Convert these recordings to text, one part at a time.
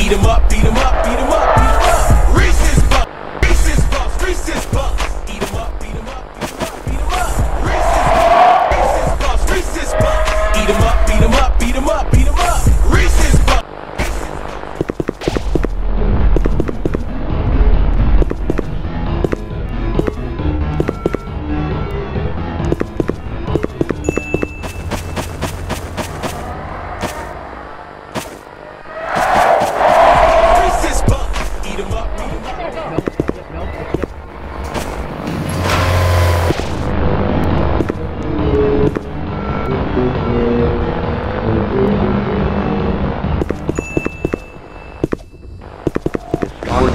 Eat 'em up, beat 'em up, beat 'em up.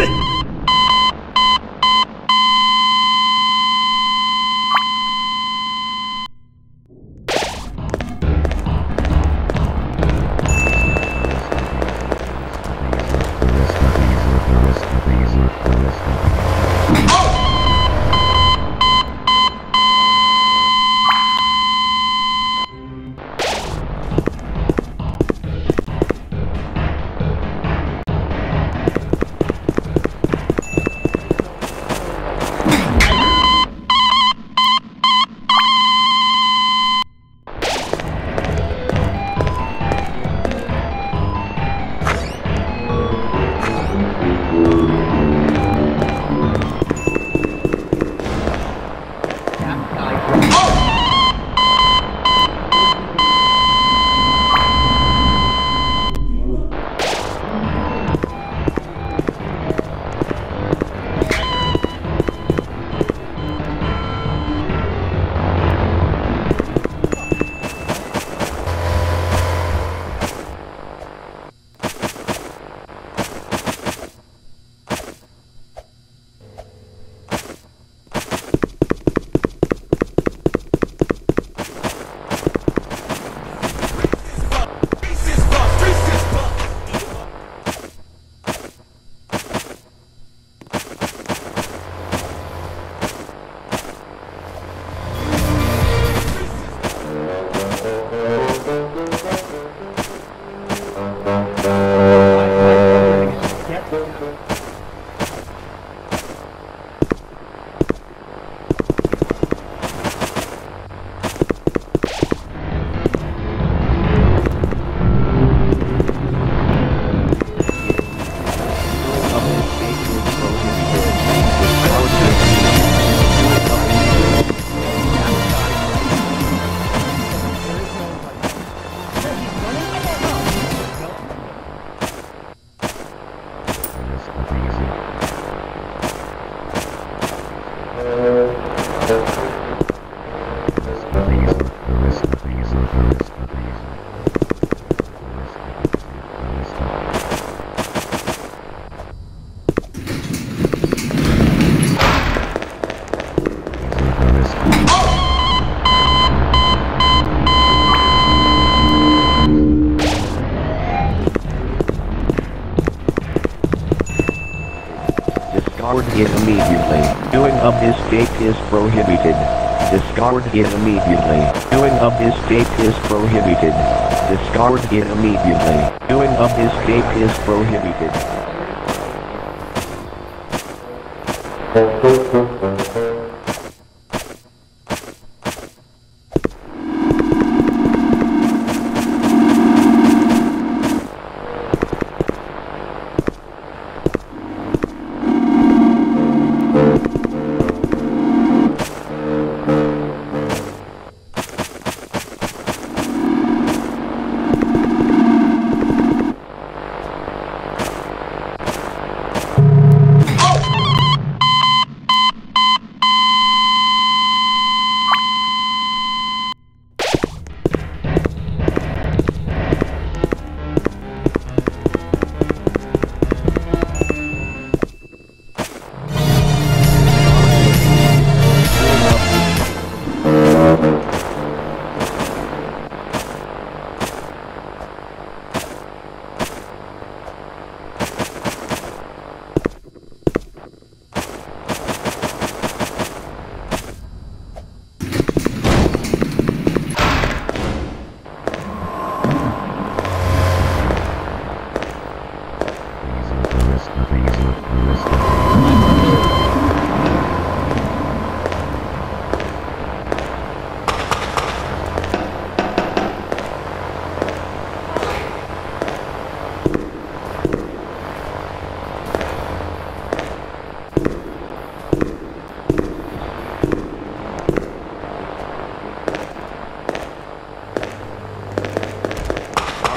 准 together. Discard it immediately. Doing a mistake is prohibited. Discard it immediately. Doing a mistake is prohibited. Discard it immediately. Doing a mistake is prohibited.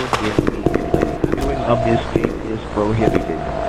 A is prohibited.